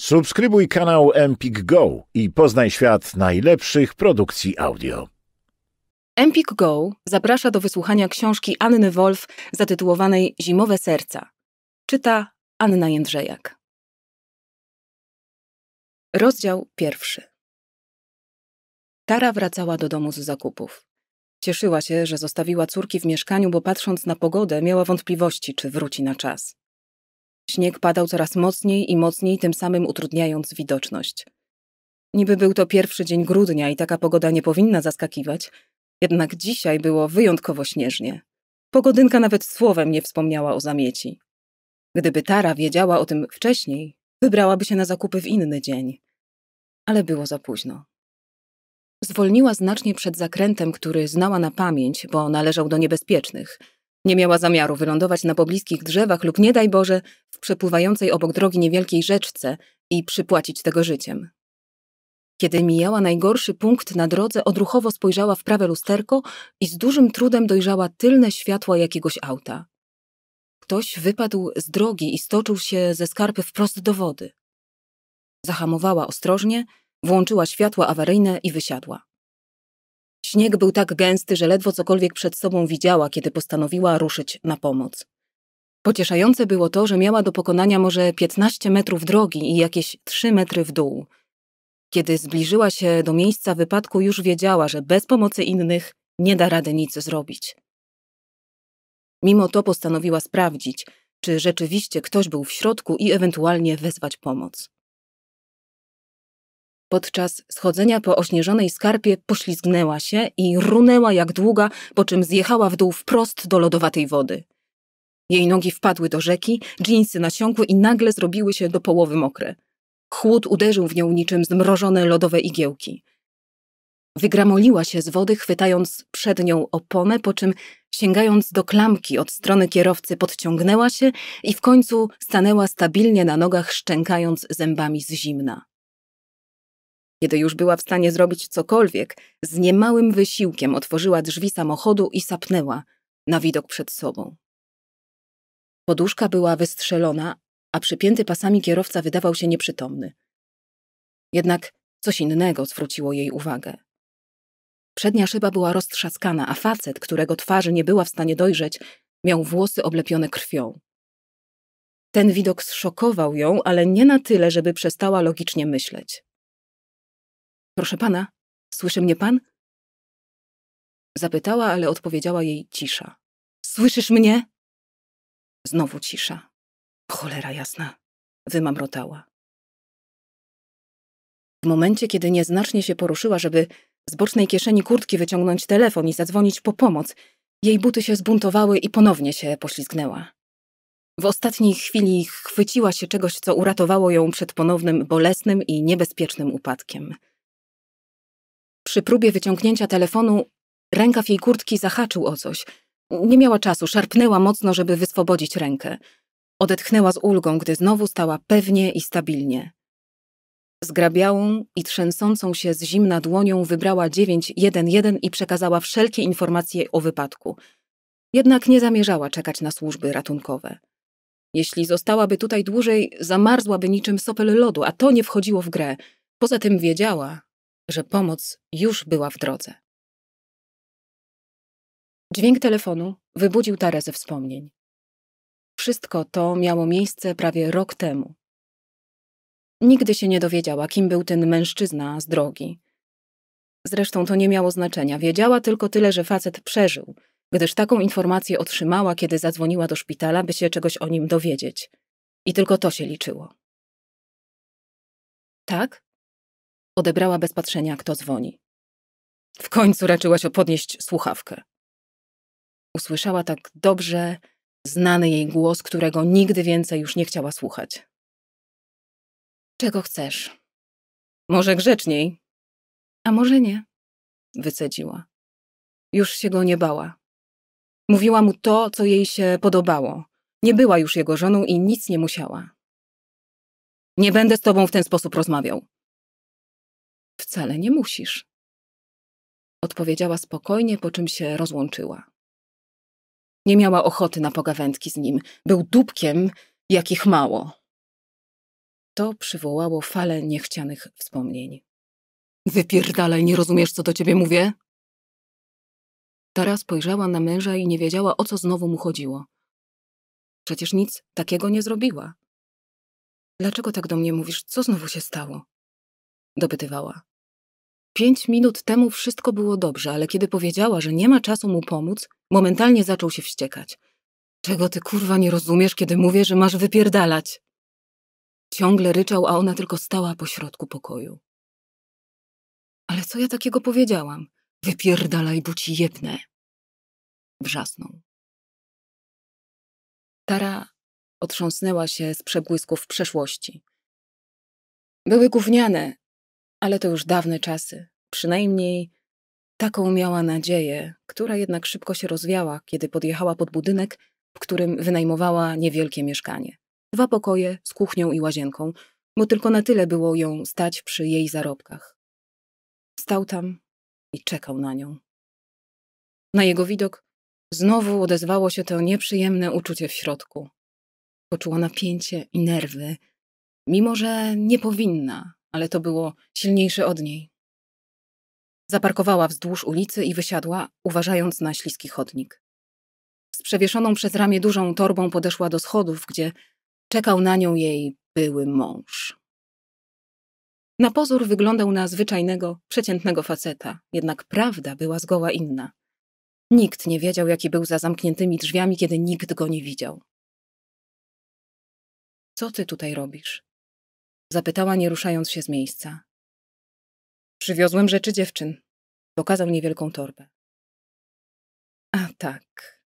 Subskrybuj kanał Empik Go i poznaj świat najlepszych produkcji audio. Empik Go zaprasza do wysłuchania książki Anny Wolf zatytułowanej Zimowe serca. Czyta Anna Jędrzejak. Rozdział pierwszy. Tara wracała do domu z zakupów. Cieszyła się, że zostawiła córki w mieszkaniu, bo patrząc na pogodę, miała wątpliwości, czy wróci na czas. Śnieg padał coraz mocniej i mocniej, tym samym utrudniając widoczność. Niby był to pierwszy dzień grudnia i taka pogoda nie powinna zaskakiwać, jednak dzisiaj było wyjątkowo śnieżnie. Pogodynka nawet słowem nie wspomniała o zamieci. Gdyby Tara wiedziała o tym wcześniej, wybrałaby się na zakupy w inny dzień. Ale było za późno. Zwolniła znacznie przed zakrętem, który znała na pamięć, bo należał do niebezpiecznych – nie miała zamiaru wylądować na pobliskich drzewach lub nie daj Boże przepływającej obok drogi niewielkiej rzeczce i przypłacić tego życiem. Kiedy mijała najgorszy punkt na drodze, odruchowo spojrzała w prawe lusterko i z dużym trudem dojrzała tylne światła jakiegoś auta. Ktoś wypadł z drogi i stoczył się ze skarpy wprost do wody. Zahamowała ostrożnie, włączyła światła awaryjne i wysiadła. Śnieg był tak gęsty, że ledwo cokolwiek przed sobą widziała, kiedy postanowiła ruszyć na pomoc. Pocieszające było to, że miała do pokonania może 15 metrów drogi i jakieś 3 metry w dół. Kiedy zbliżyła się do miejsca wypadku, już wiedziała, że bez pomocy innych nie da rady nic zrobić. Mimo to postanowiła sprawdzić, czy rzeczywiście ktoś był w środku i ewentualnie wezwać pomoc. Podczas schodzenia po ośnieżonej skarpie poślizgnęła się i runęła jak długa, po czym zjechała w dół wprost do lodowatej wody. Jej nogi wpadły do rzeki, dżinsy nasiąkły i nagle zrobiły się do połowy mokre. Chłód uderzył w nią niczym zmrożone lodowe igiełki. Wygramoliła się z wody, chwytając przed nią oponę, po czym sięgając do klamki od strony kierowcy podciągnęła się i w końcu stanęła stabilnie na nogach, szczękając zębami z zimna. Kiedy już była w stanie zrobić cokolwiek, z niemałym wysiłkiem otworzyła drzwi samochodu i sapnęła na widok przed sobą. Poduszka była wystrzelona, a przypięty pasami kierowca wydawał się nieprzytomny. Jednak coś innego zwróciło jej uwagę. Przednia szyba była roztrzaskana, a facet, którego twarzy nie była w stanie dojrzeć, miał włosy oblepione krwią. Ten widok zszokował ją, ale nie na tyle, żeby przestała logicznie myśleć. Proszę pana, słyszy mnie pan? Zapytała, ale odpowiedziała jej cisza. Słyszysz mnie? Znowu cisza. Cholera jasna, wymamrotała. W momencie, kiedy nieznacznie się poruszyła, żeby z bocznej kieszeni kurtki wyciągnąć telefon i zadzwonić po pomoc, jej buty się zbuntowały i ponownie się poślizgnęła. W ostatniej chwili chwyciła się czegoś, co uratowało ją przed ponownym bolesnym i niebezpiecznym upadkiem. Przy próbie wyciągnięcia telefonu rękaw jej kurtki zahaczył o coś. Nie miała czasu, szarpnęła mocno, żeby wyswobodzić rękę. Odetchnęła z ulgą, gdy znowu stała pewnie i stabilnie. Zgrabiałą i trzęsącą się z zimna dłonią wybrała 911 i przekazała wszelkie informacje o wypadku. Jednak nie zamierzała czekać na służby ratunkowe. Jeśli zostałaby tutaj dłużej, zamarzłaby niczym sopel lodu, a to nie wchodziło w grę. Poza tym wiedziała, że pomoc już była w drodze. Dźwięk telefonu wybudził Tarę ze wspomnień. Wszystko to miało miejsce prawie rok temu. Nigdy się nie dowiedziała, kim był ten mężczyzna z drogi. Zresztą to nie miało znaczenia. Wiedziała tylko tyle, że facet przeżył, gdyż taką informację otrzymała, kiedy zadzwoniła do szpitala, by się czegoś o nim dowiedzieć. I tylko to się liczyło. Tak? Odebrała bez patrzenia, kto dzwoni. W końcu raczyła się podnieść słuchawkę. Usłyszała tak dobrze znany jej głos, którego nigdy więcej już nie chciała słuchać. Czego chcesz? Może grzeczniej? A może nie? Wycedziła. Już się go nie bała. Mówiła mu to, co jej się podobało. Nie była już jego żoną i nic nie musiała. Nie będę z tobą w ten sposób rozmawiał. Wcale nie musisz. Odpowiedziała spokojnie, po czym się rozłączyła. Nie miała ochoty na pogawędki z nim. Był dupkiem, jakich mało. To przywołało falę niechcianych wspomnień. Wypierdalaj, nie rozumiesz, co do ciebie mówię? Tara spojrzała na męża i nie wiedziała, o co znowu mu chodziło. Przecież nic takiego nie zrobiła. Dlaczego tak do mnie mówisz? Co znowu się stało? Dopytywała. Pięć minut temu wszystko było dobrze, ale kiedy powiedziała, że nie ma czasu mu pomóc, momentalnie zaczął się wściekać. Czego ty kurwa nie rozumiesz, kiedy mówię, że masz wypierdalać? Ciągle ryczał, a ona tylko stała po środku pokoju. Ale co ja takiego powiedziałam? Wypierdalaj, bo ci jedne. Wrzasnął. Tara otrząsnęła się z przebłysków przeszłości. Były gówniane, ale to już dawne czasy. Przynajmniej taką miała nadzieję, która jednak szybko się rozwiała, kiedy podjechała pod budynek, w którym wynajmowała niewielkie mieszkanie. Dwa pokoje z kuchnią i łazienką, bo tylko na tyle było ją stać przy jej zarobkach. Stał tam i czekał na nią. Na jego widok znowu odezwało się to nieprzyjemne uczucie w środku. Poczuła napięcie i nerwy, mimo że nie powinna, ale to było silniejsze od niej. Zaparkowała wzdłuż ulicy i wysiadła, uważając na śliski chodnik. Z przewieszoną przez ramię dużą torbą podeszła do schodów, gdzie czekał na nią jej były mąż. Na pozór wyglądał na zwyczajnego, przeciętnego faceta, jednak prawda była zgoła inna. Nikt nie wiedział, jaki był za zamkniętymi drzwiami, kiedy nikt go nie widział. Co ty tutaj robisz? Zapytała, nie ruszając się z miejsca. Przywiozłem rzeczy dziewczyn. Pokazał niewielką torbę. A tak.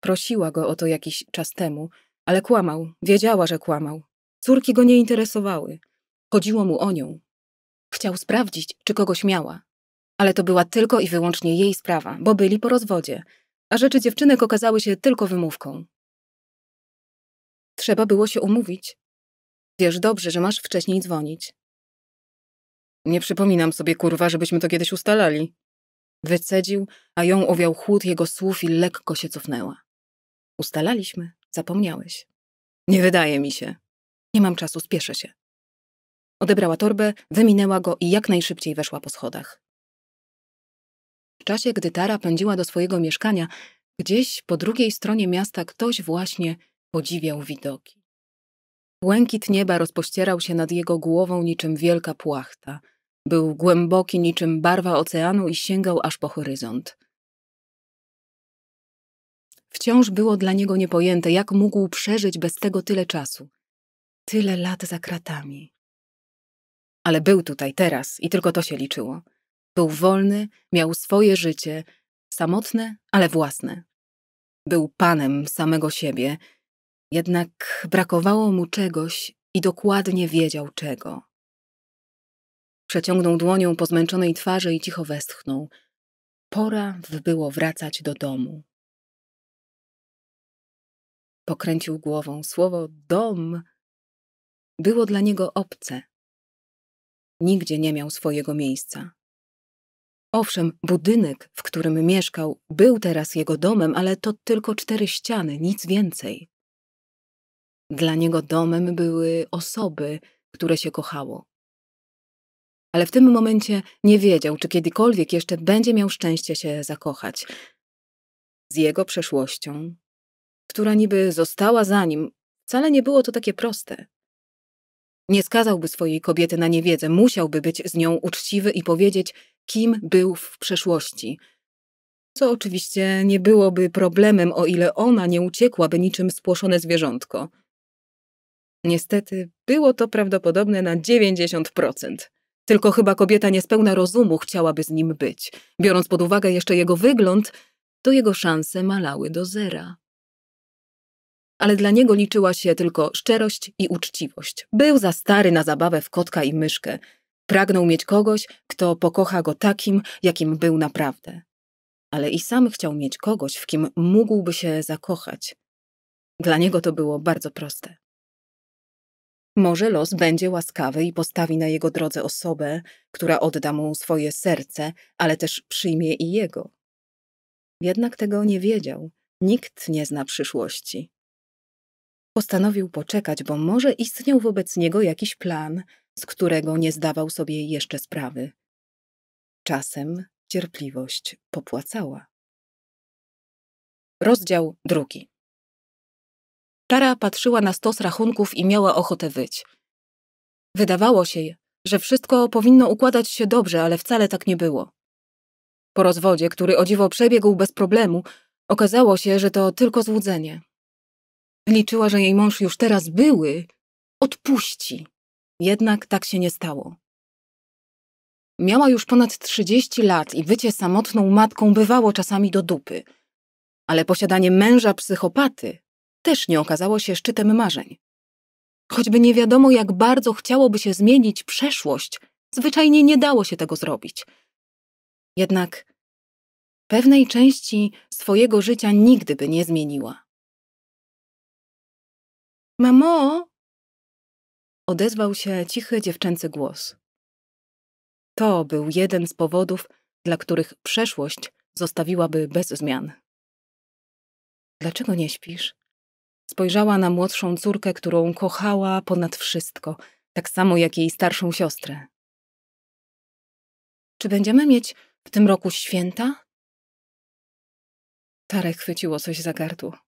Prosiła go o to jakiś czas temu, ale kłamał. Wiedziała, że kłamał. Córki go nie interesowały. Chodziło mu o nią. Chciał sprawdzić, czy kogoś miała. Ale to była tylko i wyłącznie jej sprawa, bo byli po rozwodzie, a rzeczy dziewczynek okazały się tylko wymówką. Trzeba było się umówić. Wiesz dobrze, że masz wcześniej dzwonić. Nie przypominam sobie, kurwa, żebyśmy to kiedyś ustalali. Wycedził, a ją owiał chłód jego słów i lekko się cofnęła. Ustalaliśmy, zapomniałeś. Nie wydaje mi się. Nie mam czasu, spieszę się. Odebrała torbę, wyminęła go i jak najszybciej weszła po schodach. W czasie, gdy Tara pędziła do swojego mieszkania, gdzieś po drugiej stronie miasta ktoś właśnie podziwiał widoki. Błękit nieba rozpościerał się nad jego głową niczym wielka płachta. Był głęboki niczym barwa oceanu i sięgał aż po horyzont. Wciąż było dla niego niepojęte, jak mógł przeżyć bez tego tyle czasu. Tyle lat za kratami. Ale był tutaj teraz i tylko to się liczyło. Był wolny, miał swoje życie, samotne, ale własne. Był panem samego siebie, jednak brakowało mu czegoś i dokładnie wiedział czego. Przeciągnął dłonią po zmęczonej twarzy i cicho westchnął. Pora było wracać do domu. Pokręcił głową. Słowo dom było dla niego obce. Nigdzie nie miał swojego miejsca. Owszem, budynek, w którym mieszkał, był teraz jego domem, ale to tylko cztery ściany, nic więcej. Dla niego domem były osoby, które się kochało. Ale w tym momencie nie wiedział, czy kiedykolwiek jeszcze będzie miał szczęście się zakochać. Z jego przeszłością, która niby została za nim, wcale nie było to takie proste. Nie skazałby swojej kobiety na niewiedzę, musiałby być z nią uczciwy i powiedzieć, kim był w przeszłości. Co oczywiście nie byłoby problemem, o ile ona nie uciekłaby niczym spłoszone zwierzątko. Niestety było to prawdopodobne na 90%. Tylko chyba kobieta niespełna rozumu chciałaby z nim być. Biorąc pod uwagę jeszcze jego wygląd, to jego szanse malały do zera. Ale dla niego liczyła się tylko szczerość i uczciwość. Był za stary na zabawę w kotka i myszkę. Pragnął mieć kogoś, kto pokocha go takim, jakim był naprawdę. Ale i sam chciał mieć kogoś, w kim mógłby się zakochać. Dla niego to było bardzo proste. Może los będzie łaskawy i postawi na jego drodze osobę, która odda mu swoje serce, ale też przyjmie i jego. Jednak tego nie wiedział. Nikt nie zna przyszłości. Postanowił poczekać, bo może istniał wobec niego jakiś plan, z którego nie zdawał sobie jeszcze sprawy. Czasem cierpliwość popłacała. Rozdział drugi. Tara patrzyła na stos rachunków i miała ochotę wyć. Wydawało się, że wszystko powinno układać się dobrze, ale wcale tak nie było. Po rozwodzie, który o dziwo przebiegł bez problemu, okazało się, że to tylko złudzenie. Liczyła, że jej mąż już teraz były, odpuści. Jednak tak się nie stało. Miała już ponad trzydzieści lat i bycie samotną matką bywało czasami do dupy. Ale posiadanie męża psychopaty też nie okazało się szczytem marzeń. Choćby nie wiadomo, jak bardzo chciałoby się zmienić przeszłość, zwyczajnie nie dało się tego zrobić. Jednak pewnej części swojego życia nigdy by nie zmieniła. Mamo! Odezwał się cichy dziewczęcy głos. To był jeden z powodów, dla których przeszłość zostawiłaby bez zmian. Dlaczego nie śpisz? Spojrzała na młodszą córkę, którą kochała ponad wszystko, tak samo jak jej starszą siostrę. Czy będziemy mieć w tym roku święta? Tarek chwyciło coś za gardło.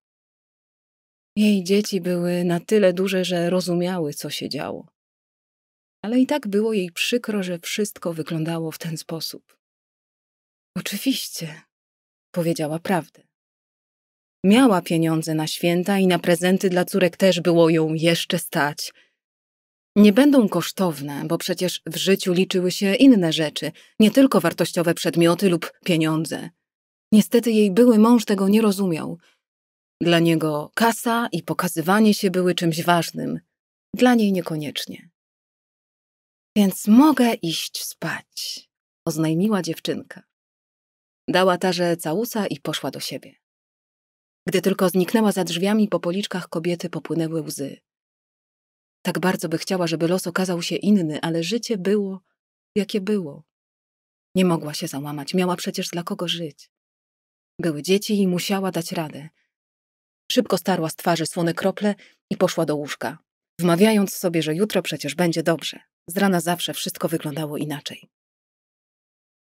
Jej dzieci były na tyle duże, że rozumiały, co się działo. Ale i tak było jej przykro, że wszystko wyglądało w ten sposób. Oczywiście, powiedziała prawdę. Miała pieniądze na święta i na prezenty dla córek też było ją jeszcze stać. Nie będą kosztowne, bo przecież w życiu liczyły się inne rzeczy, nie tylko wartościowe przedmioty lub pieniądze. Niestety jej były mąż tego nie rozumiał. Dla niego kasa i pokazywanie się były czymś ważnym, dla niej niekoniecznie. Więc mogę iść spać, oznajmiła dziewczynka. Dała tarze całusa i poszła do siebie. Gdy tylko zniknęła za drzwiami, po policzkach kobiety popłynęły łzy. Tak bardzo by chciała, żeby los okazał się inny, ale życie było, jakie było. Nie mogła się załamać, miała przecież dla kogo żyć. Były dzieci i musiała dać radę. Szybko starła z twarzy słone krople i poszła do łóżka, wmawiając sobie, że jutro przecież będzie dobrze. Z rana zawsze wszystko wyglądało inaczej.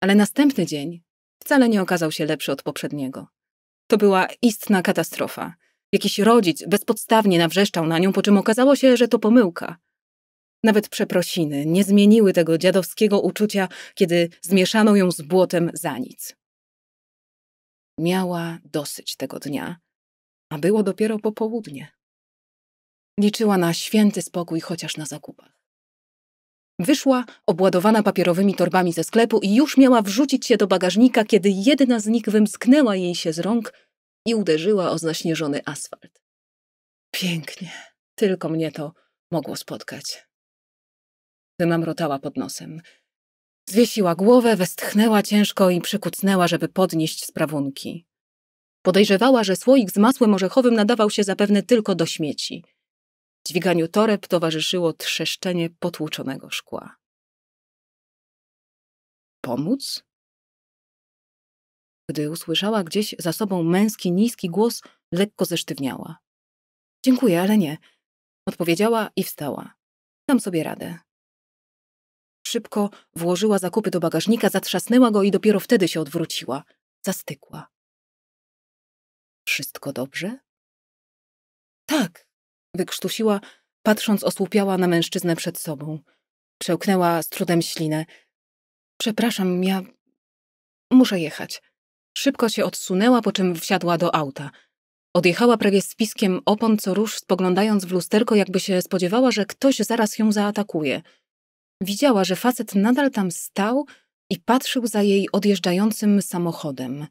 Ale następny dzień wcale nie okazał się lepszy od poprzedniego. To była istna katastrofa. Jakiś rodzic bezpodstawnie nawrzeszczał na nią, po czym okazało się, że to pomyłka. Nawet przeprosiny nie zmieniły tego dziadowskiego uczucia, kiedy zmieszano ją z błotem za nic. Miała dosyć tego dnia, a było dopiero popołudnie. Liczyła na święty spokój chociaż na zakupach. Wyszła, obładowana papierowymi torbami ze sklepu i już miała wrzucić się do bagażnika, kiedy jedna z nich wymsknęła jej się z rąk i uderzyła o zaśnieżony asfalt. Pięknie. Tylko mnie to mogło spotkać. Wymamrotała pod nosem. Zwiesiła głowę, westchnęła ciężko i przykucnęła, żeby podnieść sprawunki. Podejrzewała, że słoik z masłem orzechowym nadawał się zapewne tylko do śmieci. Dźwiganiu toreb towarzyszyło trzeszczenie potłuczonego szkła. Pomóc? Gdy usłyszała gdzieś za sobą męski, niski głos, lekko zesztywniała. Dziękuję, ale nie. Odpowiedziała i wstała. Dam sobie radę. Szybko włożyła zakupy do bagażnika, zatrzasnęła go i dopiero wtedy się odwróciła. Zastykła. Wszystko dobrze? Tak, wykrztusiła, patrząc osłupiała na mężczyznę przed sobą. Przełknęła z trudem ślinę. Przepraszam, ja muszę jechać. Szybko się odsunęła, po czym wsiadła do auta. Odjechała prawie z piskiem opon co róż, spoglądając w lusterko, jakby się spodziewała, że ktoś zaraz ją zaatakuje. Widziała, że facet nadal tam stał i patrzył za jej odjeżdżającym samochodem.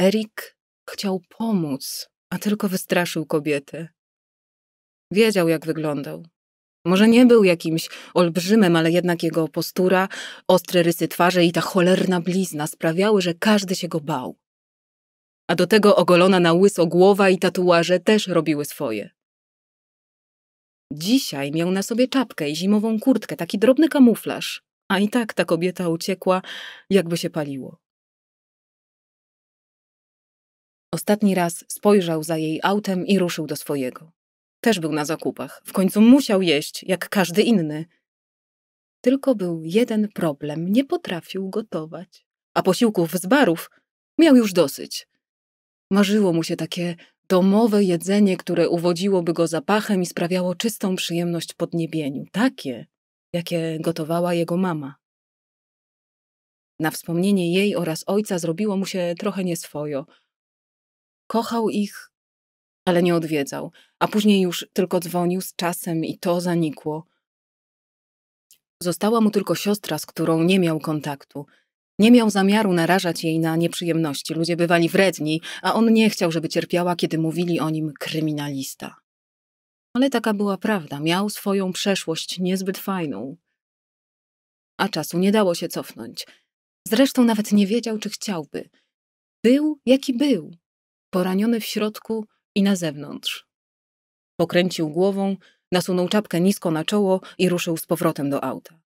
Erik chciał pomóc, a tylko wystraszył kobietę. Wiedział, jak wyglądał. Może nie był jakimś olbrzymem, ale jednak jego postura, ostre rysy twarzy i ta cholerna blizna sprawiały, że każdy się go bał. A do tego ogolona na łyso głowa i tatuaże też robiły swoje. Dzisiaj miał na sobie czapkę i zimową kurtkę, taki drobny kamuflaż, a i tak ta kobieta uciekła, jakby się paliło. Ostatni raz spojrzał za jej autem i ruszył do swojego. Też był na zakupach. W końcu musiał jeść, jak każdy inny. Tylko był jeden problem. Nie potrafił gotować. A posiłków z barów miał już dosyć. Marzyło mu się takie domowe jedzenie, które uwodziłoby go zapachem i sprawiało czystą przyjemność podniebieniu. Takie, jakie gotowała jego mama. Na wspomnienie jej oraz ojca zrobiło mu się trochę nieswojo. Kochał ich, ale nie odwiedzał, a później już tylko dzwonił z czasem i to zanikło. Została mu tylko siostra, z którą nie miał kontaktu. Nie miał zamiaru narażać jej na nieprzyjemności. Ludzie bywali wredni, a on nie chciał, żeby cierpiała, kiedy mówili o nim kryminalista. Ale taka była prawda. Miał swoją przeszłość niezbyt fajną. A czasu nie dało się cofnąć. Zresztą nawet nie wiedział, czy chciałby. Był, jaki był. Poraniony w środku i na zewnątrz. Pokręcił głową, nasunął czapkę nisko na czoło i ruszył z powrotem do auta.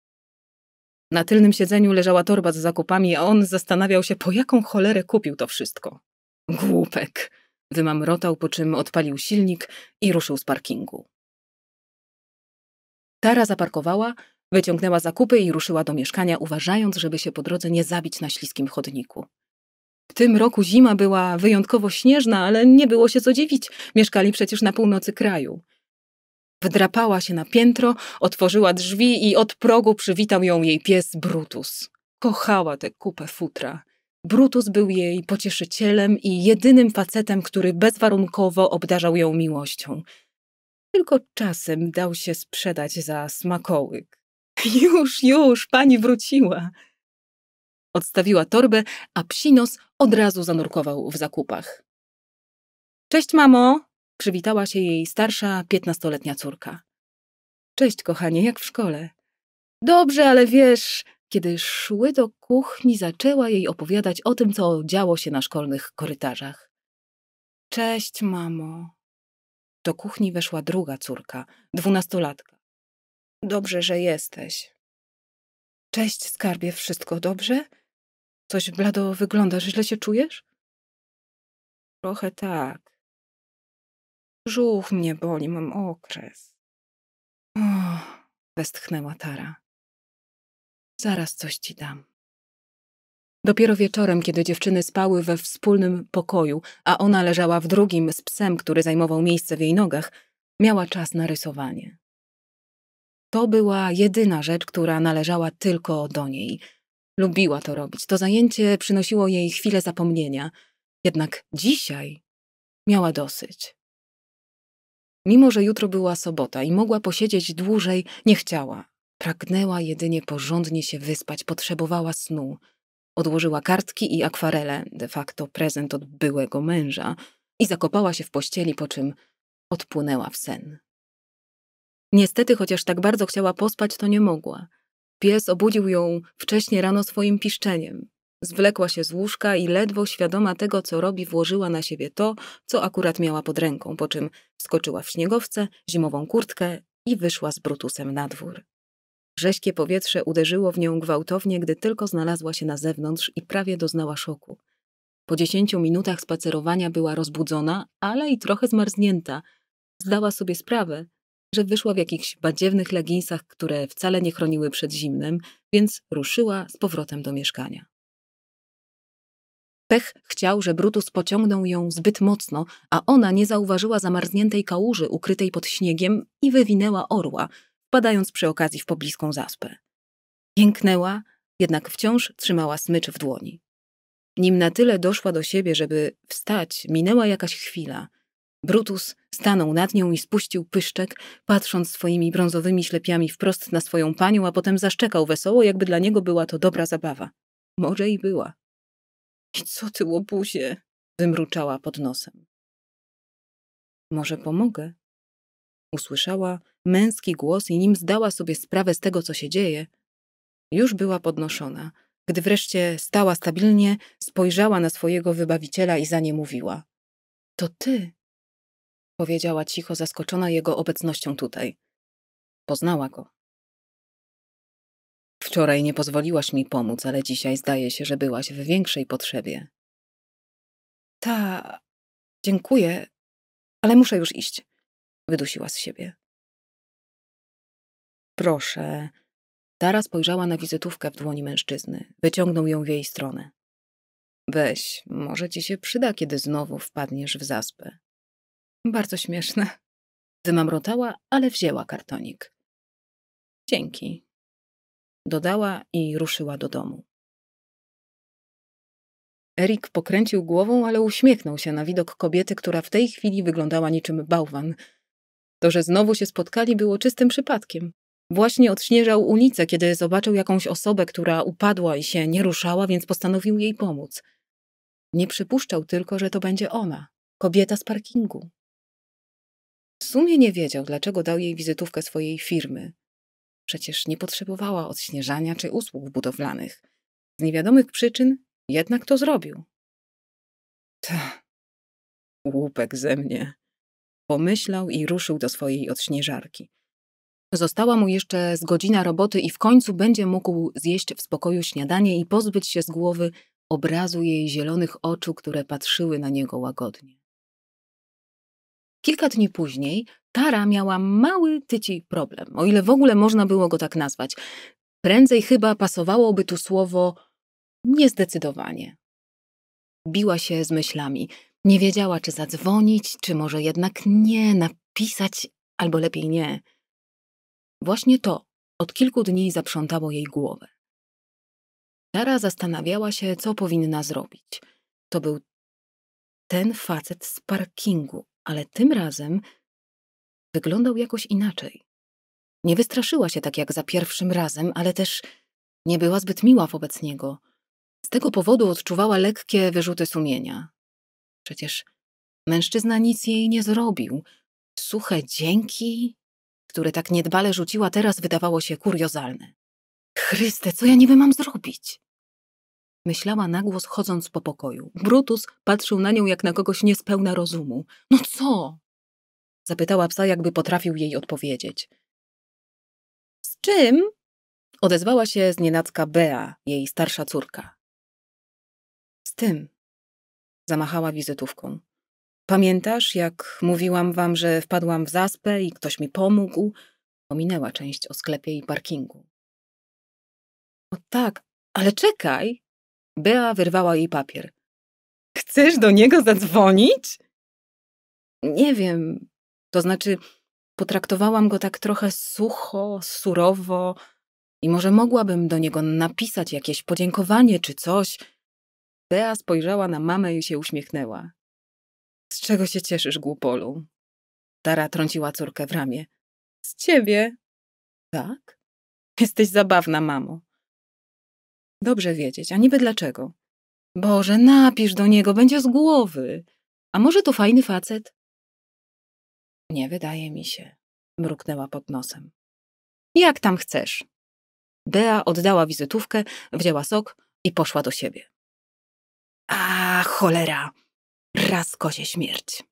Na tylnym siedzeniu leżała torba z zakupami, a on zastanawiał się, po jaką cholerę kupił to wszystko. Głupek! Wymamrotał, po czym odpalił silnik i ruszył z parkingu. Tara zaparkowała, wyciągnęła zakupy i ruszyła do mieszkania, uważając, żeby się po drodze nie zabić na śliskim chodniku. W tym roku zima była wyjątkowo śnieżna, ale nie było się co dziwić. Mieszkali przecież na północy kraju. Wdrapała się na piętro, otworzyła drzwi i od progu przywitał ją jej pies Brutus. Kochała tę kupę futra. Brutus był jej pocieszycielem i jedynym facetem, który bezwarunkowo obdarzał ją miłością. Tylko czasem dał się sprzedać za smakołyk. Już, już, pani wróciła. Odstawiła torbę, a psinos od razu zanurkował w zakupach. Cześć, mamo! Przywitała się jej starsza, piętnastoletnia córka. Cześć, kochanie, jak w szkole? Dobrze, ale wiesz, kiedy szły do kuchni, zaczęła jej opowiadać o tym, co działo się na szkolnych korytarzach. Cześć, mamo. Do kuchni weszła druga córka, dwunastolatka. Dobrze, że jesteś. Cześć, skarbie, wszystko dobrze? Coś blado wyglądasz, źle się czujesz? Trochę tak. Brzuch mnie boli, mam okres. O, westchnęła Tara. Zaraz coś ci dam. Dopiero wieczorem, kiedy dziewczyny spały we wspólnym pokoju, a ona leżała w drugim z psem, który zajmował miejsce w jej nogach, miała czas na rysowanie. To była jedyna rzecz, która należała tylko do niej. Lubiła to robić. To zajęcie przynosiło jej chwilę zapomnienia. Jednak dzisiaj miała dosyć. Mimo, że jutro była sobota i mogła posiedzieć dłużej, nie chciała. Pragnęła jedynie porządnie się wyspać, potrzebowała snu. Odłożyła kartki i akwarele, de facto prezent od byłego męża, i zakopała się w pościeli, po czym odpłynęła w sen. Niestety, chociaż tak bardzo chciała pospać, to nie mogła. Pies obudził ją wcześnie rano swoim piszczeniem. Zwlekła się z łóżka i ledwo świadoma tego, co robi, włożyła na siebie to, co akurat miała pod ręką, po czym skoczyła w śniegowce, zimową kurtkę i wyszła z Brutusem na dwór. Rześkie powietrze uderzyło w nią gwałtownie, gdy tylko znalazła się na zewnątrz i prawie doznała szoku. Po dziesięciu minutach spacerowania była rozbudzona, ale i trochę zmarznięta. Zdała sobie sprawę, że wyszła w jakichś badziewnych leginsach, które wcale nie chroniły przed zimnem, więc ruszyła z powrotem do mieszkania. Pech chciał, że Brutus pociągnął ją zbyt mocno, a ona nie zauważyła zamarzniętej kałuży ukrytej pod śniegiem i wywinęła orła, wpadając przy okazji w pobliską zaspę. Jęknęła, jednak wciąż trzymała smycz w dłoni. Nim na tyle doszła do siebie, żeby wstać, minęła jakaś chwila. Brutus stanął nad nią i spuścił pyszczek, patrząc swoimi brązowymi ślepiami wprost na swoją panią, a potem zaszczekał wesoło, jakby dla niego była to dobra zabawa. Może i była. I co ty, łobuzie? wymruczała pod nosem. Może pomogę? Usłyszała męski głos i nim zdała sobie sprawę z tego, co się dzieje, już była podnoszona. Gdy wreszcie stała stabilnie, spojrzała na swojego wybawiciela i za nie mówiła. To ty, powiedziała cicho, zaskoczona jego obecnością tutaj. Poznała go. Wczoraj nie pozwoliłaś mi pomóc, ale dzisiaj zdaje się, że byłaś w większej potrzebie. Ta, Dziękuję, ale muszę już iść. Wydusiła z siebie. Proszę. Tara spojrzała na wizytówkę w dłoni mężczyzny. Wyciągnął ją w jej stronę. Weź, może ci się przyda, kiedy znowu wpadniesz w zaspę. Bardzo śmieszne. Wymamrotała, ale wzięła kartonik. Dzięki. Dodała i ruszyła do domu. Erik pokręcił głową, ale uśmiechnął się na widok kobiety, która w tej chwili wyglądała niczym bałwan. To, że znowu się spotkali, było czystym przypadkiem. Właśnie odśnieżał ulicę, kiedy zobaczył jakąś osobę, która upadła i się nie ruszała, więc postanowił jej pomóc. Nie przypuszczał tylko, że to będzie ona, kobieta z parkingu. W sumie nie wiedział, dlaczego dał jej wizytówkę swojej firmy. Przecież nie potrzebowała odśnieżania czy usług budowlanych. Z niewiadomych przyczyn jednak to zrobił. Ta, łupek ze mnie. Pomyślał i ruszył do swojej odśnieżarki. Została mu jeszcze z godzina roboty i w końcu będzie mógł zjeść w spokoju śniadanie i pozbyć się z głowy obrazu jej zielonych oczu, które patrzyły na niego łagodnie. Kilka dni później Tara miała mały tyci problem, o ile w ogóle można było go tak nazwać. Prędzej chyba pasowałoby tu słowo niezdecydowanie. Biła się z myślami. Nie wiedziała, czy zadzwonić, czy może jednak nie, napisać, albo lepiej nie. Właśnie to od kilku dni zaprzątało jej głowę. Tara zastanawiała się, co powinna zrobić. To był ten facet z parkingu, ale tym razem wyglądał jakoś inaczej. Nie wystraszyła się tak jak za pierwszym razem, ale też nie była zbyt miła wobec niego. Z tego powodu odczuwała lekkie wyrzuty sumienia. Przecież mężczyzna nic jej nie zrobił. Suche dzięki, które tak niedbale rzuciła teraz, wydawało się kuriozalne. Chryste, co ja niby mam zrobić? Myślała nagłos, chodząc po pokoju. Brutus patrzył na nią jak na kogoś niespełna rozumu. No co? Zapytała psa, jakby potrafił jej odpowiedzieć. Z czym? Odezwała się znienacka Bea, jej starsza córka. Z tym. Zamachała wizytówką. Pamiętasz, jak mówiłam wam, że wpadłam w zaspę i ktoś mi pomógł? Pominęła część o sklepie i parkingu. O tak, ale czekaj! Bea wyrwała jej papier. Chcesz do niego zadzwonić? Nie wiem. To znaczy, potraktowałam go tak trochę sucho, surowo i może mogłabym do niego napisać jakieś podziękowanie czy coś. Bea spojrzała na mamę i się uśmiechnęła. Z czego się cieszysz, głupolu? Tara trąciła córkę w ramię. Z ciebie. Tak? Jesteś zabawna, mamo. Dobrze wiedzieć, a niby dlaczego? Boże, napisz do niego, będzie z głowy. A może to fajny facet? Nie wydaje mi się, mruknęła pod nosem. Jak tam chcesz? Bea oddała wizytówkę, wzięła sok i poszła do siebie. A, cholera! Raz kozie śmierć.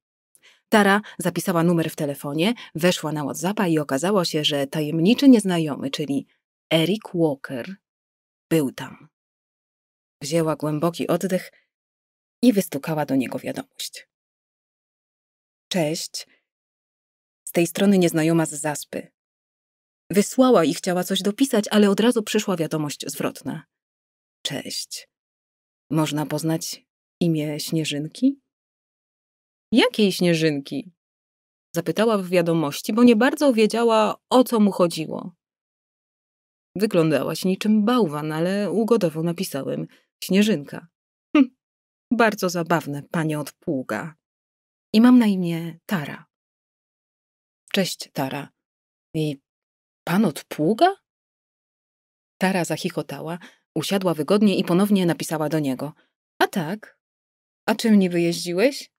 Tara zapisała numer w telefonie, weszła na WhatsAppa i okazało się, że tajemniczy nieznajomy, czyli Eric Walker, był tam. Wzięła głęboki oddech i wystukała do niego wiadomość. Cześć. Z tej strony nieznajoma z zaspy. Wysłała i chciała coś dopisać, ale od razu przyszła wiadomość zwrotna. Cześć. Można poznać imię Śnieżynki? Jakiej Śnieżynki? Zapytała w wiadomości, bo nie bardzo wiedziała, o co mu chodziło. Wyglądałaś niczym bałwan, ale ugodowo napisałem Śnieżynka. Hm, bardzo zabawne, panie od pługa. I mam na imię Tara. Cześć, Tara. I pan od pługa? Tara zachichotała, usiadła wygodnie i ponownie napisała do niego. A tak. A czym nie wyjeździłeś?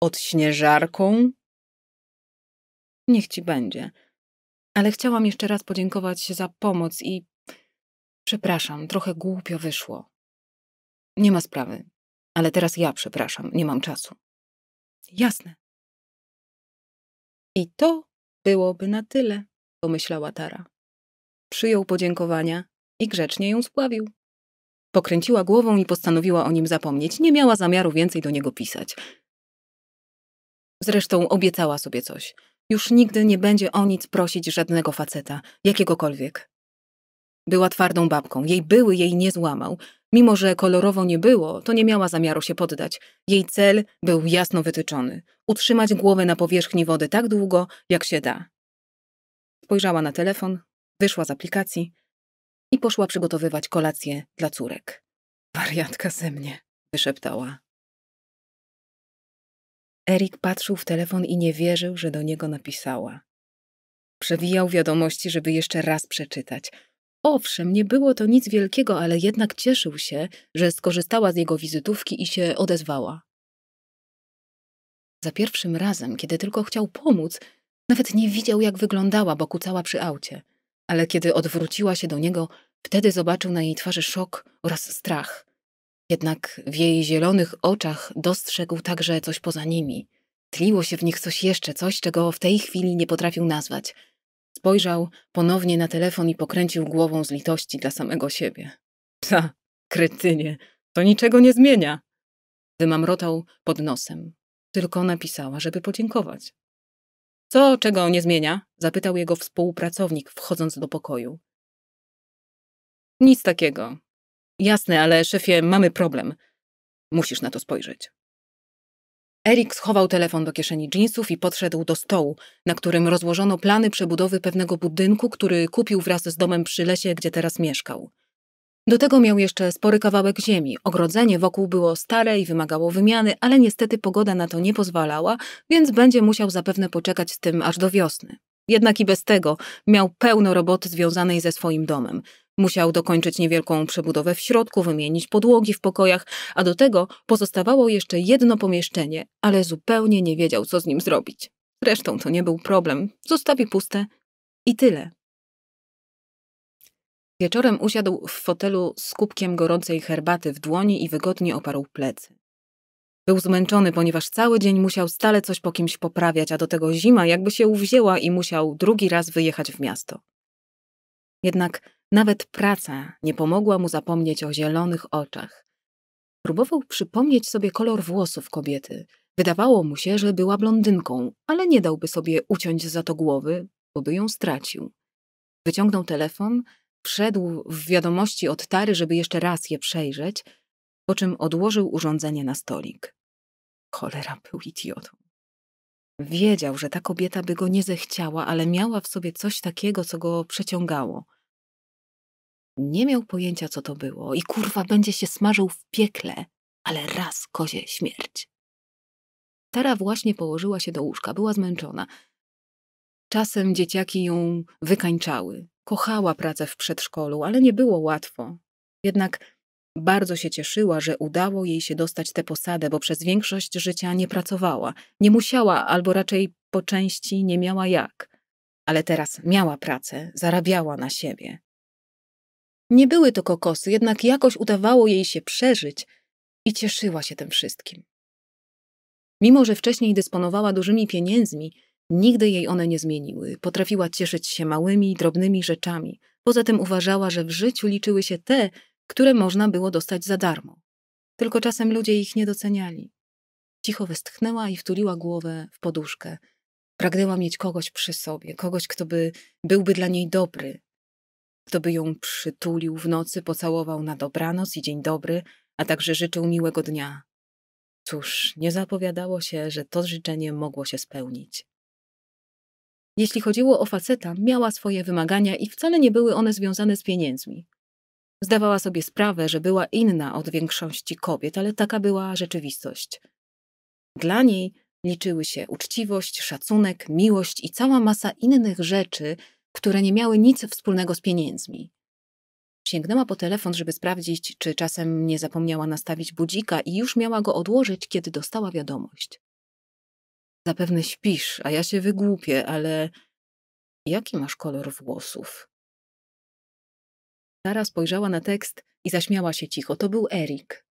Od śnieżarką? Niech ci będzie. Ale chciałam jeszcze raz podziękować za pomoc i przepraszam, trochę głupio wyszło. Nie ma sprawy, ale teraz ja przepraszam, nie mam czasu. Jasne. I to byłoby na tyle, pomyślała Tara. Przyjął podziękowania i grzecznie ją spławił. Pokręciła głową i postanowiła o nim zapomnieć. Nie miała zamiaru więcej do niego pisać. Zresztą obiecała sobie coś. Już nigdy nie będzie o nic prosić żadnego faceta, jakiegokolwiek. Była twardą babką, jej były jej nie złamał. Mimo, że kolorowo nie było, to nie miała zamiaru się poddać. Jej cel był jasno wytyczony utrzymać głowę na powierzchni wody tak długo, jak się da. Spojrzała na telefon, wyszła z aplikacji i poszła przygotowywać kolację dla córek. Wariatka ze mnie, wyszeptała. Erik patrzył w telefon i nie wierzył, że do niego napisała. Przewijał wiadomości, żeby jeszcze raz przeczytać. Owszem, nie było to nic wielkiego, ale jednak cieszył się, że skorzystała z jego wizytówki i się odezwała. Za pierwszym razem, kiedy tylko chciał pomóc, nawet nie widział, jak wyglądała, bo kucała przy aucie. Ale kiedy odwróciła się do niego, wtedy zobaczył na jej twarzy szok oraz strach. Jednak w jej zielonych oczach dostrzegł także coś poza nimi. Tliło się w nich coś jeszcze, coś, czego w tej chwili nie potrafił nazwać. Spojrzał ponownie na telefon i pokręcił głową z litości dla samego siebie. Ta, kretynie, to niczego nie zmienia. Wymamrotał pod nosem. Tylko napisała, żeby podziękować. Co, czego nie zmienia? Zapytał jego współpracownik, wchodząc do pokoju. Nic takiego. Jasne, ale szefie, mamy problem. Musisz na to spojrzeć. Erik schował telefon do kieszeni dżinsów i podszedł do stołu, na którym rozłożono plany przebudowy pewnego budynku, który kupił wraz z domem przy lesie, gdzie teraz mieszkał. Do tego miał jeszcze spory kawałek ziemi. Ogrodzenie wokół było stare i wymagało wymiany, ale niestety pogoda na to nie pozwalała, więc będzie musiał zapewne poczekać z tym aż do wiosny. Jednak i bez tego miał pełno roboty związanej ze swoim domem. Musiał dokończyć niewielką przebudowę w środku, wymienić podłogi w pokojach, a do tego pozostawało jeszcze jedno pomieszczenie, ale zupełnie nie wiedział, co z nim zrobić. Zresztą to nie był problem. Zostawi puste i tyle. Wieczorem usiadł w fotelu z kubkiem gorącej herbaty w dłoni i wygodnie oparł plecy. Był zmęczony, ponieważ cały dzień musiał stale coś po kimś poprawiać, a do tego zima jakby się uwzięła i musiał drugi raz wyjechać w miasto. Jednak nawet praca nie pomogła mu zapomnieć o zielonych oczach. Próbował przypomnieć sobie kolor włosów kobiety. Wydawało mu się, że była blondynką, ale nie dałby sobie uciąć za to głowy, bo by ją stracił. Wyciągnął telefon, wszedł w wiadomości od Tary, żeby jeszcze raz je przejrzeć, po czym odłożył urządzenie na stolik. Cholera, był idiotą. Wiedział, że ta kobieta by go nie zechciała, ale miała w sobie coś takiego, co go przeciągało. Nie miał pojęcia, co to było i kurwa będzie się smażył w piekle, ale raz kozie śmierć. Tara właśnie położyła się do łóżka, była zmęczona. Czasem dzieciaki ją wykańczały. Kochała pracę w przedszkolu, ale nie było łatwo. Jednak bardzo się cieszyła, że udało jej się dostać tę posadę, bo przez większość życia nie pracowała. Nie musiała, albo raczej po części nie miała jak. Ale teraz miała pracę, zarabiała na siebie. Nie były to kokosy, jednak jakoś udawało jej się przeżyć i cieszyła się tym wszystkim. Mimo, że wcześniej dysponowała dużymi pieniędzmi, nigdy jej one nie zmieniły. Potrafiła cieszyć się małymi, drobnymi rzeczami. Poza tym uważała, że w życiu liczyły się te, które można było dostać za darmo. Tylko czasem ludzie ich nie doceniali. Cicho westchnęła i wtuliła głowę w poduszkę. Pragnęła mieć kogoś przy sobie, kogoś, kto by byłby dla niej dobry, kto by ją przytulił w nocy, pocałował na dobranoc i dzień dobry, a także życzył miłego dnia. Cóż, nie zapowiadało się, że to życzenie mogło się spełnić. Jeśli chodziło o faceta, miała swoje wymagania i wcale nie były one związane z pieniędzmi. Zdawała sobie sprawę, że była inna od większości kobiet, ale taka była rzeczywistość. Dla niej liczyły się uczciwość, szacunek, miłość i cała masa innych rzeczy, które nie miały nic wspólnego z pieniędzmi. Sięgnęła po telefon, żeby sprawdzić, czy czasem nie zapomniała nastawić budzika i już miała go odłożyć, kiedy dostała wiadomość. Zapewne śpisz, a ja się wygłupię, ale jaki masz kolor włosów? Sara spojrzała na tekst i zaśmiała się cicho. To był Erik.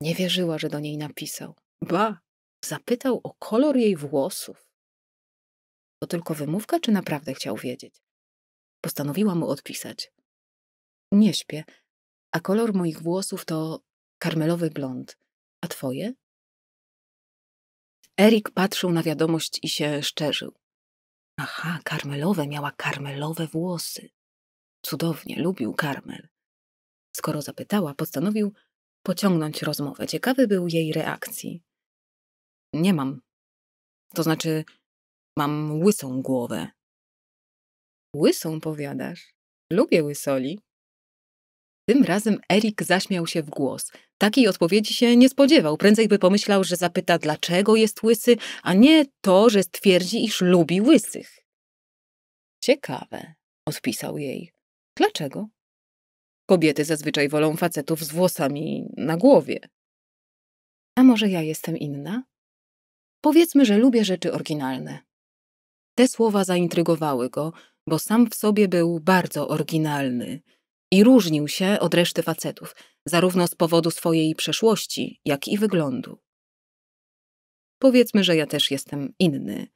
Nie wierzyła, że do niej napisał. Ba, zapytał o kolor jej włosów. To tylko wymówka, czy naprawdę chciał wiedzieć? Postanowiła mu odpisać. Nie śpię, a kolor moich włosów to karmelowy blond. A twoje? Erik patrzył na wiadomość i się szczerzył. Aha, karmelowe miała karmelowe włosy. Cudownie, lubił karmel. Skoro zapytała, postanowił pociągnąć rozmowę. Ciekawy był jej reakcji. Nie mam. To znaczy, mam łysą głowę. Łysą, powiadasz? Lubię łysoli. Tym razem Erik zaśmiał się w głos. Takiej odpowiedzi się nie spodziewał. Prędzej by pomyślał, że zapyta, dlaczego jest łysy, a nie to, że stwierdzi, iż lubi łysych. Ciekawe, odpisał jej. Dlaczego? Kobiety zazwyczaj wolą facetów z włosami na głowie. A może ja jestem inna? Powiedzmy, że lubię rzeczy oryginalne. Te słowa zaintrygowały go, bo sam w sobie był bardzo oryginalny i różnił się od reszty facetów, zarówno z powodu swojej przeszłości, jak i wyglądu. Powiedzmy, że ja też jestem inny.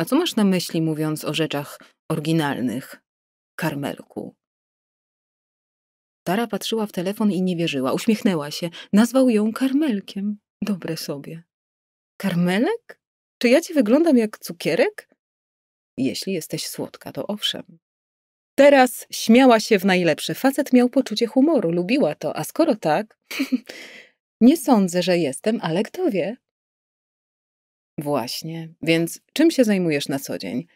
A co masz na myśli, mówiąc o rzeczach oryginalnych, Karmelku? Tara patrzyła w telefon i nie wierzyła. Uśmiechnęła się. Nazwał ją Karmelkiem. Dobre sobie. Karmelek? Czy ja ci wyglądam jak cukierek? Jeśli jesteś słodka, to owszem. Teraz śmiała się w najlepsze. Facet miał poczucie humoru, lubiła to, a skoro tak, nie sądzę, że jestem, ale kto wie? Właśnie, więc czym się zajmujesz na co dzień?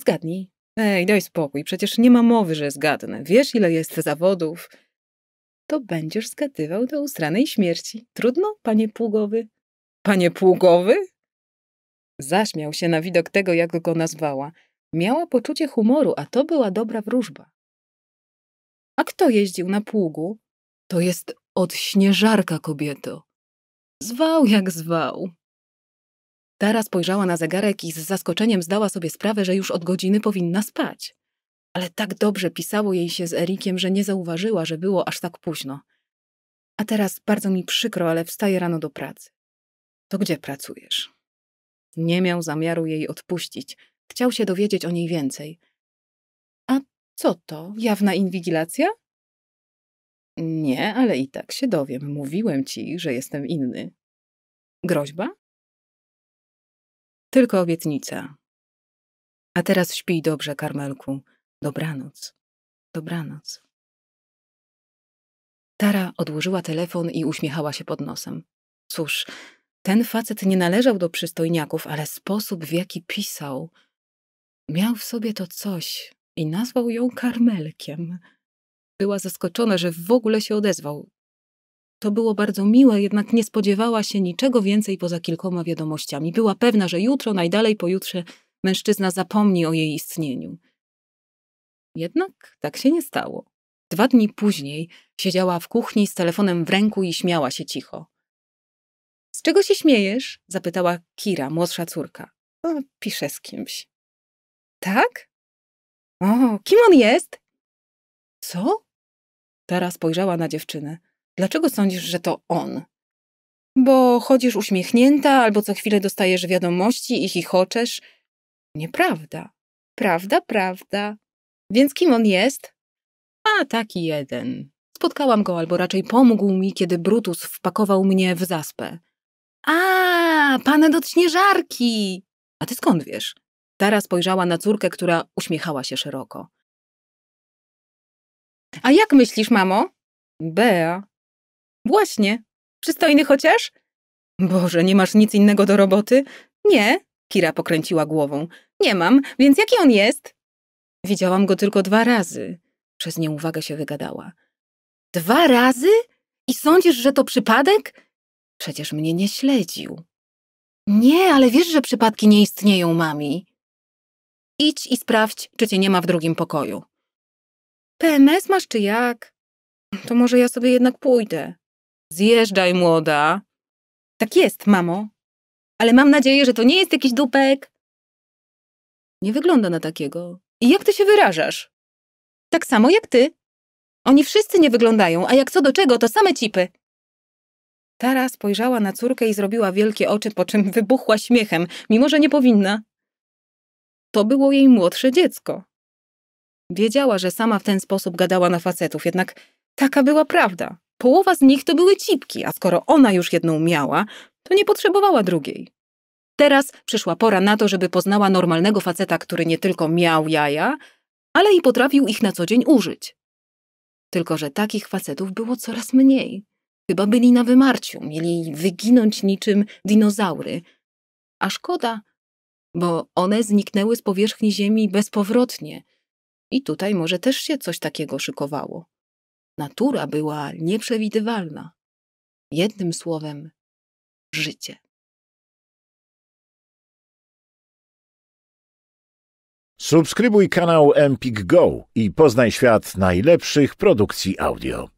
Zgadnij. Ej, daj spokój, przecież nie ma mowy, że zgadnę. Wiesz, ile jest zawodów? To będziesz zgadywał do ustranej śmierci. Trudno, panie pługowy? Panie pługowy? Zaśmiał się na widok tego, jak go nazwała. Miała poczucie humoru, a to była dobra wróżba. A kto jeździł na pługu? To jest odśnieżarka, kobieto. Zwał jak zwał. Tara spojrzała na zegarek i z zaskoczeniem zdała sobie sprawę, że już od godziny powinna spać. Ale tak dobrze pisało jej się z Erikiem, że nie zauważyła, że było aż tak późno. A teraz bardzo mi przykro, ale wstaję rano do pracy. To gdzie pracujesz? Nie miał zamiaru jej odpuścić. Chciał się dowiedzieć o niej więcej. A co to? Jawna inwigilacja? Nie, ale i tak się dowiem. Mówiłem ci, że jestem inny. Groźba? Tylko obietnica. A teraz śpij dobrze, Karmelku. Dobranoc. Dobranoc. Tara odłożyła telefon i uśmiechała się pod nosem. Cóż, ten facet nie należał do przystojniaków, ale sposób, w jaki pisał, miał w sobie to coś i nazwał ją Karmelkiem. Była zaskoczona, że w ogóle się odezwał. To było bardzo miłe, jednak nie spodziewała się niczego więcej poza kilkoma wiadomościami. Była pewna, że jutro, najdalej pojutrze, mężczyzna zapomni o jej istnieniu. Jednak tak się nie stało. Dwa dni później siedziała w kuchni z telefonem w ręku i śmiała się cicho. Z czego się śmiejesz? zapytała Kira, młodsza córka. O, z kimś. Tak? O, kim on jest? Co? Tara spojrzała na dziewczynę. Dlaczego sądzisz, że to on? Bo chodzisz uśmiechnięta, albo co chwilę dostajesz wiadomości i chichoczesz. Nieprawda. Prawda, prawda. Więc kim on jest? A, taki jeden. Spotkałam go, albo raczej pomógł mi, kiedy Brutus wpakował mnie w zaspę. A, pan od śnieżarki! A ty skąd wiesz? Tara spojrzała na córkę, która uśmiechała się szeroko. A jak myślisz, mamo? Bea. Właśnie. Przystojny chociaż? Boże, nie masz nic innego do roboty? Nie, Kira pokręciła głową. Nie mam, więc jaki on jest? Widziałam go tylko dwa razy. Przez nieuwagę się wygadała. Dwa razy? I sądzisz, że to przypadek? Przecież mnie nie śledził. Nie, ale wiesz, że przypadki nie istnieją, mami. Idź i sprawdź, czy cię nie ma w drugim pokoju. PMS masz czy jak? To może ja sobie jednak pójdę. Zjeżdżaj, młoda. Tak jest, mamo. Ale mam nadzieję, że to nie jest jakiś dupek. Nie wygląda na takiego. I jak ty się wyrażasz? Tak samo jak ty. Oni wszyscy nie wyglądają, a jak co do czego, to same cipy. Tara spojrzała na córkę i zrobiła wielkie oczy, po czym wybuchła śmiechem, mimo że nie powinna. To było jej młodsze dziecko. Wiedziała, że sama w ten sposób gadała na facetów, jednak taka była prawda. Połowa z nich to były cipki, a skoro ona już jedną miała, to nie potrzebowała drugiej. Teraz przyszła pora na to, żeby poznała normalnego faceta, który nie tylko miał jaja, ale i potrafił ich na co dzień użyć. Tylko, że takich facetów było coraz mniej. Chyba byli na wymarciu, mieli wyginąć niczym dinozaury. A szkoda, bo one zniknęły z powierzchni Ziemi bezpowrotnie. I tutaj może też się coś takiego szykowało. Natura była nieprzewidywalna. Jednym słowem, życie. Subskrybuj kanał Empik Go i poznaj świat najlepszych produkcji audio.